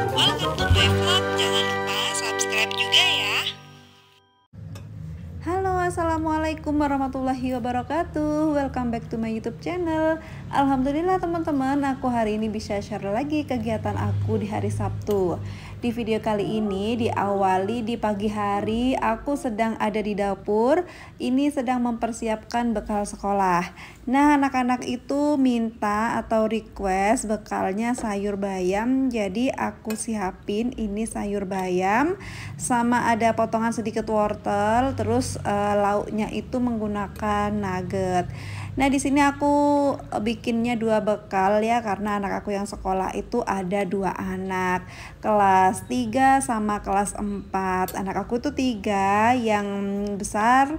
Welcome to my. Jangan lupa subscribe juga ya. Halo assalamualaikum warahmatullahi wabarakatuh Welcome back to my youtube channel Alhamdulillah teman-teman aku hari ini bisa share lagi kegiatan aku di hari Sabtu Di video kali ini diawali di pagi hari. Aku sedang ada di dapur. Ini sedang mempersiapkan bekal sekolah. Nah anak-anak itu minta atau request bekalnya sayur bayam. Jadi aku siapin ini sayur bayam Sama ada potongan sedikit wortel. Terus uh, lauknya itu menggunakan nugget. Nah, di sini aku eh, bikinnya dua bekal ya karena anak aku yang sekolah itu ada dua anak. Kelas 3 sama kelas 4. Anak aku itu tiga yang besar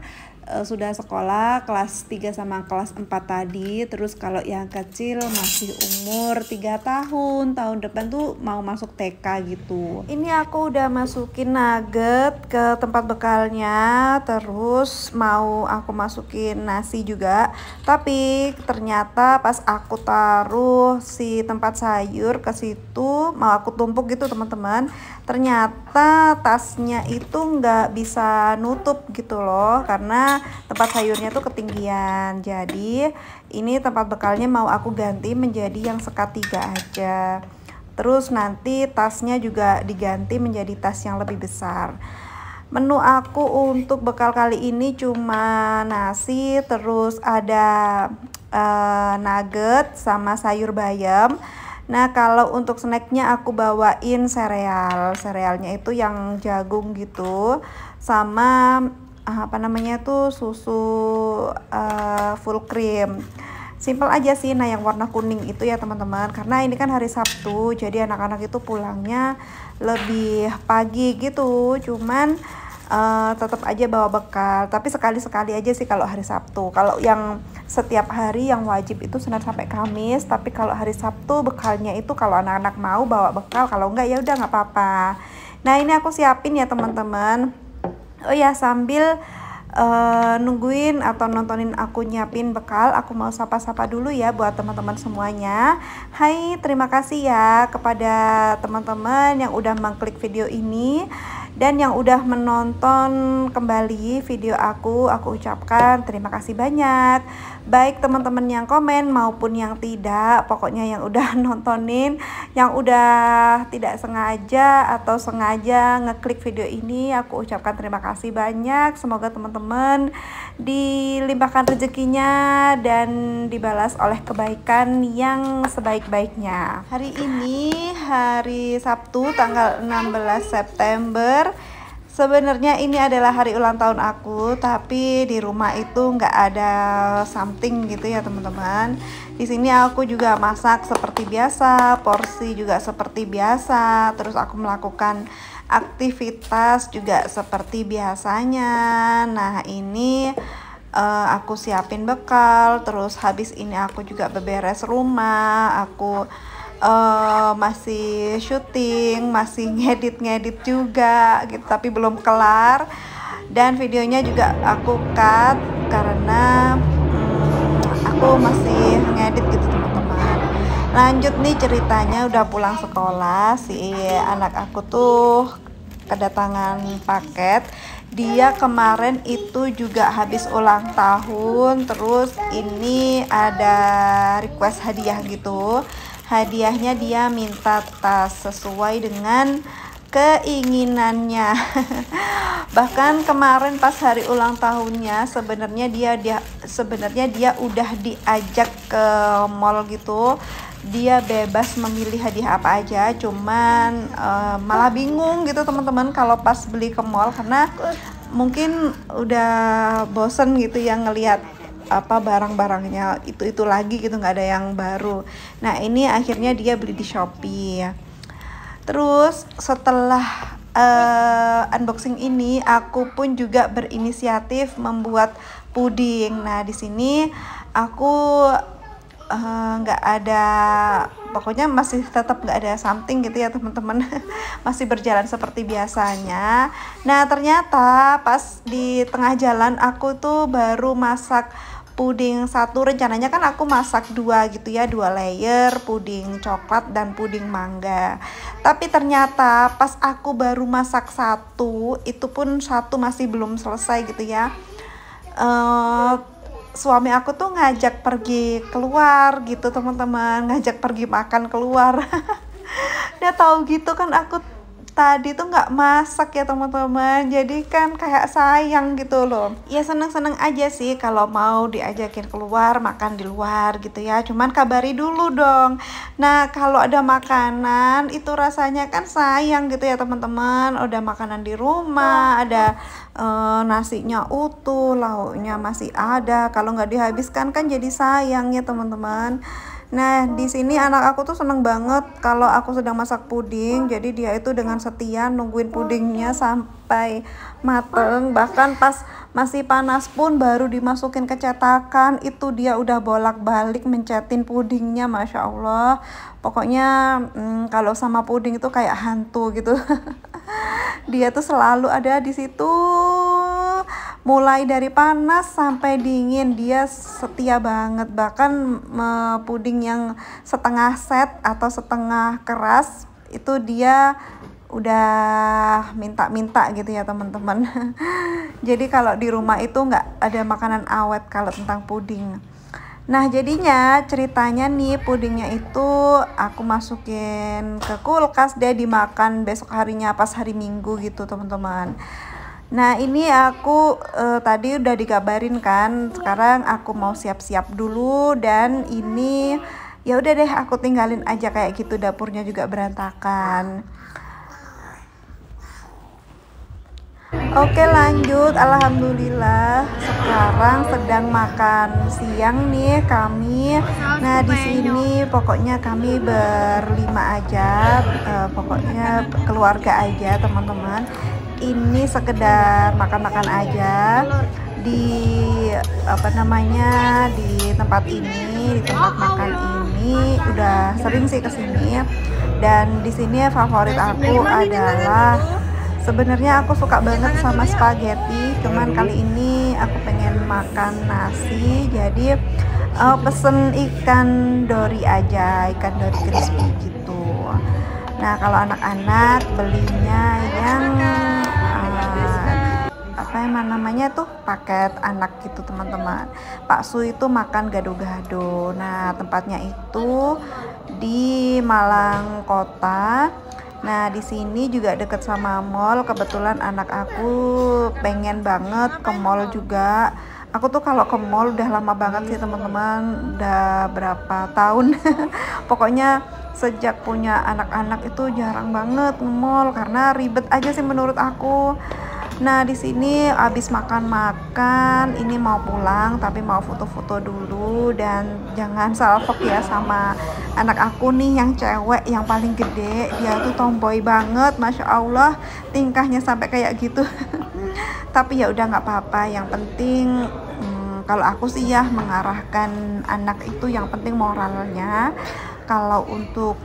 uh, sudah sekolah kelas 3 sama kelas 4 tadi. Terus kalau yang kecil masih umur 3 tahun tahun depan tuh mau masuk TK gitu. Ini aku udah masukin nugget ke tempat bekalnya terus mau aku masukin nasi juga. Tapi ternyata pas aku taruh si tempat sayur ke situ mau aku tumpuk gitu teman-teman ternyata tasnya itu nggak bisa nutup gitu loh. Karena tempat sayurnya tuh ketinggian. Jadi ini tempat bekalnya mau aku ganti menjadi yang sekat tiga aja. Terus nanti tasnya juga diganti menjadi tas yang lebih besar. Menu aku untuk bekal kali ini cuma nasi terus ada uh, nugget sama sayur bayam. Nah kalau untuk snacknya aku bawain sereal. Serealnya itu yang jagung gitu Sama apa namanya tuh susu uh, full cream. Simple aja sih nah yang warna kuning itu ya teman-teman. Karena ini kan hari Sabtu Jadi anak-anak itu pulangnya lebih pagi gitu. Cuman uh, tetap aja bawa bekal. Tapi sekali-sekali aja sih kalau hari Sabtu. Kalau yang setiap hari yang wajib itu Senin sampai Kamis. Tapi kalau hari Sabtu bekalnya itu kalau anak-anak mau bawa bekal. Kalau enggak ya udah nggak apa-apa. Nah ini aku siapin ya teman-teman oh ya sambil uh, nungguin atau nontonin aku nyiapin bekal aku mau sapa-sapa dulu ya buat teman-teman semuanya. Hai terima kasih ya kepada teman-teman yang udah mengklik video ini dan yang udah menonton kembali video aku aku ucapkan terima kasih banyak. Baik teman-teman yang komen maupun yang tidak pokoknya yang udah nontonin yang udah tidak sengaja atau sengaja ngeklik video ini aku ucapkan terima kasih banyak. Semoga teman-teman dilimpahkan rezekinya dan dibalas oleh kebaikan yang sebaik-baiknya. Hari ini hari Sabtu tanggal 16 September Sebenarnya ini adalah hari ulang tahun aku, tapi di rumah itu nggak ada something gitu ya teman-teman. Di sini aku juga masak seperti biasa, porsi juga seperti biasa, terus aku melakukan aktivitas juga seperti biasanya. Nah ini uh, aku siapin bekal, terus habis ini aku juga beberes rumah, aku uh, masih syuting, masih ngedit-ngedit juga gitu, tapi belum kelar. Dan videonya juga aku cut karena hmm, aku masih ngedit gitu teman-teman. Lanjut nih ceritanya udah pulang sekolah si anak aku tuh kedatangan paket dia kemarin itu juga habis ulang tahun terus ini ada request hadiah gitu hadiahnya dia minta tas sesuai dengan keinginannya. Bahkan kemarin pas hari ulang tahunnya sebenarnya dia dia sebenarnya dia udah diajak ke mall gitu. Dia bebas memilih hadiah apa aja cuman uh, malah bingung gitu teman-teman kalau pas beli ke mall karena mungkin udah bosen gitu yang ngelihat apa barang-barangnya itu itu lagi gitu nggak ada yang baru. Nah ini akhirnya dia beli di shopee. Ya terus setelah uh, unboxing ini aku pun juga berinisiatif membuat puding. Nah di sini aku eh, nggak uh, ada pokoknya masih tetap nggak ada something gitu ya teman-teman. Masih berjalan seperti biasanya. Nah ternyata pas di tengah jalan aku tuh baru masak puding satu rencananya kan aku masak dua gitu ya dua layer puding coklat dan puding mangga. Tapi ternyata pas aku baru masak satu itu pun satu masih belum selesai gitu ya. Uh, suami aku tuh ngajak pergi keluar gitu teman-teman ngajak pergi makan keluar. Dia tahu gitu kan aku tadi tuh nggak masak ya teman-teman. Jadi kan kayak sayang gitu loh. Ya seneng-seneng aja sih kalau mau diajakin keluar makan di luar gitu ya. Cuman kabari dulu dong. Nah kalau ada makanan itu rasanya kan sayang gitu ya teman-teman. Udah makanan di rumah ada uh, nasinya utuh lauknya masih ada. Kalau nggak dihabiskan kan jadi sayang ya teman-teman Nah, di sini anak aku tuh seneng banget kalau aku sedang masak puding. Jadi dia itu dengan setia nungguin pudingnya sampai mateng. Bahkan pas masih panas pun baru dimasukin ke cetakan itu dia udah bolak-balik mencetin pudingnya, masya Allah. Pokoknya hmm, kalau sama puding itu kayak hantu gitu. dia tuh selalu ada di situ mulai dari panas sampai dingin. Dia setia banget. Bahkan puding yang setengah set atau setengah keras itu dia udah minta-minta gitu ya teman-teman. Jadi kalau di rumah itu nggak ada makanan awet kalau tentang puding. Nah jadinya ceritanya nih pudingnya itu aku masukin ke kulkas dia dimakan besok harinya pas hari minggu gitu teman-teman Nah ini aku uh, tadi udah dikabarin kan sekarang aku mau siap-siap dulu dan ini ya udah deh aku tinggalin aja kayak gitu dapurnya juga berantakan. Oke lanjut. Alhamdulillah sekarang sedang makan siang nih kami. Nah di sini pokoknya kami berlima aja uh, pokoknya keluarga aja teman-teman ini sekedar makan-makan aja di apa namanya di tempat ini di tempat makan ini. Udah sering sih ke sini. Dan di sini favorit aku adalah sebenarnya aku suka banget sama spaghetti. Cuman kali ini aku pengen makan nasi. Jadi uh, pesen ikan dori aja ikan dori crispy gitu. Nah kalau anak-anak belinya yang apa emang namanya tuh paket anak gitu teman-teman Pak Su itu makan gado-gado nah tempatnya itu di Malang Kota Nah, di sini juga deket sama mall. Kebetulan anak aku pengen banget ke mall juga. Aku tuh kalau ke mall udah lama banget sih, teman-teman. Udah berapa tahun. Pokoknya sejak punya anak-anak itu jarang banget ke mall karena ribet aja sih menurut aku. Nah, di sini habis makan-makan, ini mau pulang tapi mau foto-foto dulu dan jangan salfok ya sama anak aku nih yang cewek yang paling gede. Dia tuh tomboy banget, masya Allah, tingkahnya sampai kayak gitu. tapi ya udah nggak apa-apa, yang penting hmm, kalau aku sih ya mengarahkan anak itu yang penting moralnya. Kalau untuk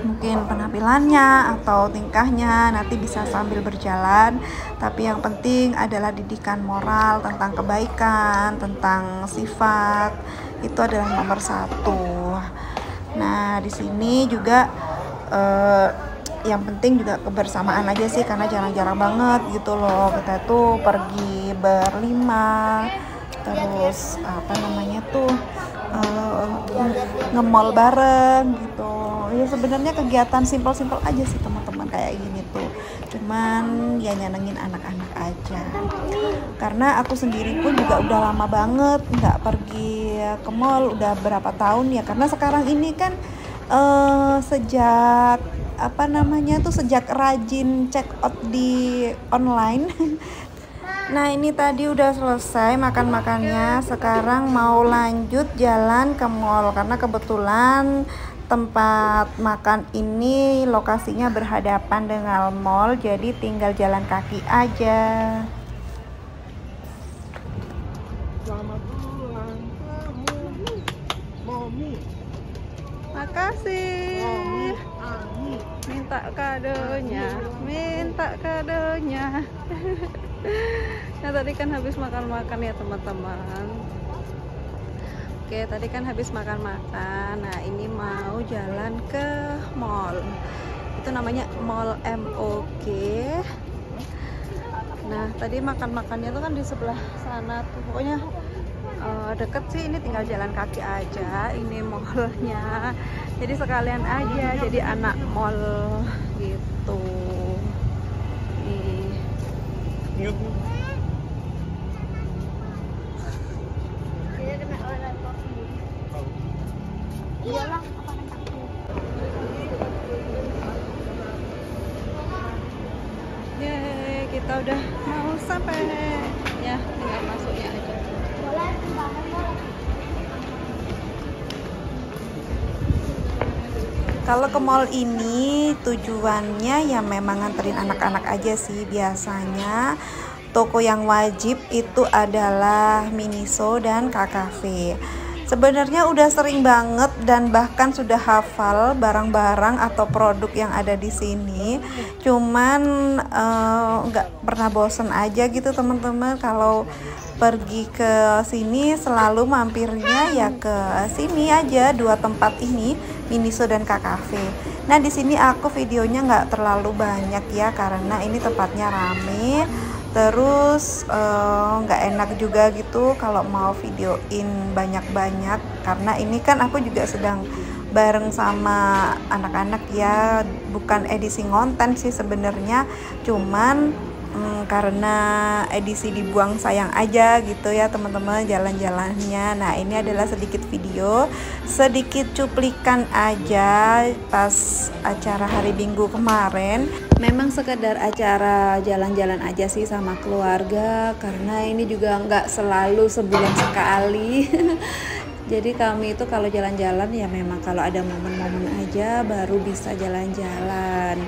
mungkin penampilannya atau tingkahnya nanti bisa sambil berjalan. Tapi yang penting adalah didikan moral tentang kebaikan tentang sifat. Itu adalah nomor satu. Nah di sini juga eh, yang penting juga kebersamaan aja sih karena jarang-jarang banget gitu loh. Kita tuh pergi berlima terus apa namanya tuh uh, ngemol bareng gitu ya sebenarnya kegiatan simpel-simpel aja sih teman-teman kayak gini tuh. Cuman ya nyenengin anak-anak aja. Karena aku sendiri pun juga udah lama banget nggak pergi ke mall udah berapa tahun ya. Karena sekarang ini kan uh, sejak apa namanya tuh sejak rajin check out di online. Nah ini tadi udah selesai makan-makannya. Sekarang mau lanjut jalan ke mall Karena kebetulan tempat makan ini lokasinya berhadapan dengan mall jadi tinggal jalan kaki aja. Makasih. Minta kadonya minta kadonya. Nah tadi kan habis makan-makan ya teman-teman Oke, tadi kan habis makan-makan. Nah, ini mau jalan ke mall. Itu namanya Mall MOG. Nah, tadi makan-makannya tuh kan di sebelah sana tuh. Pokoknya uh, deket sih ini tinggal jalan kaki aja ini mallnya jadi sekalian aja jadi anak mall gitu nih Kalau ke mall ini tujuannya ya memang nganterin anak-anak aja sih biasanya. Toko yang wajib itu adalah Miniso dan KKV. Sebenarnya udah sering banget dan bahkan sudah hafal barang-barang atau produk yang ada di sini. Cuman eh, nggak uh, pernah bosen aja gitu teman-teman kalau pergi ke sini selalu mampirnya ya ke sini aja dua tempat ini Miniso dan KKV. Nah di sini aku videonya nggak terlalu banyak ya karena ini tempatnya rame. Terus eh, nggak uh, enak juga gitu kalau mau videoin banyak-banyak karena ini kan aku juga sedang bareng sama anak-anak ya bukan edisi konten sih sebenarnya cuman hmm, karena edisi dibuang sayang aja gitu ya teman-teman jalan-jalannya. Nah ini adalah sedikit video sedikit cuplikan aja pas acara hari minggu kemarin. Memang sekedar acara jalan-jalan aja sih sama keluarga karena ini juga nggak selalu sebulan sekali. Jadi kami itu kalau jalan-jalan ya memang kalau ada momen-momen aja baru bisa jalan-jalan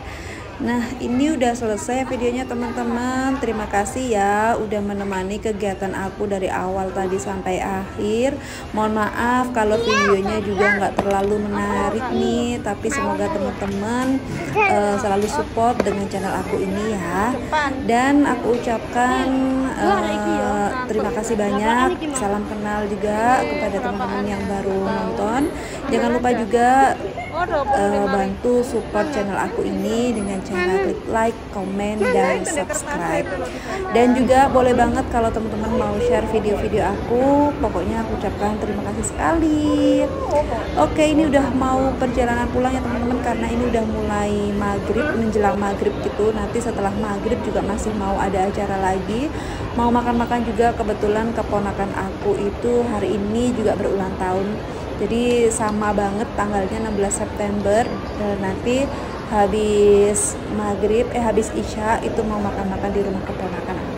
Nah ini udah selesai videonya teman-teman. Terima kasih ya udah menemani kegiatan aku dari awal tadi sampai akhir. Mohon maaf kalau videonya juga nggak terlalu menarik nih Tapi semoga teman-teman uh, selalu support dengan channel aku ini ya. Dan aku ucapkan uh, terima kasih banyak. Salam kenal juga kepada teman-teman yang baru nonton. Jangan lupa juga uh, bantu support channel aku ini dengan cara klik like, comment, dan subscribe. Dan juga boleh banget kalau teman-teman mau share video-video aku, pokoknya aku ucapkan terima kasih sekali. Oke, ini udah mau perjalanan pulang ya teman-teman karena ini udah mulai maghrib, menjelang maghrib gitu. Nanti setelah maghrib juga masih mau ada acara lagi. Mau makan-makan juga kebetulan keponakan aku itu hari ini juga berulang tahun jadi sama banget tanggalnya 16 September. Dan nanti habis maghrib eh habis isya itu mau makan-makan di rumah keponakan aku.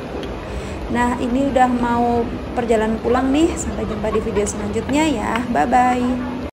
Nah ini udah mau perjalanan pulang nih. Sampai jumpa di video selanjutnya ya. Bye bye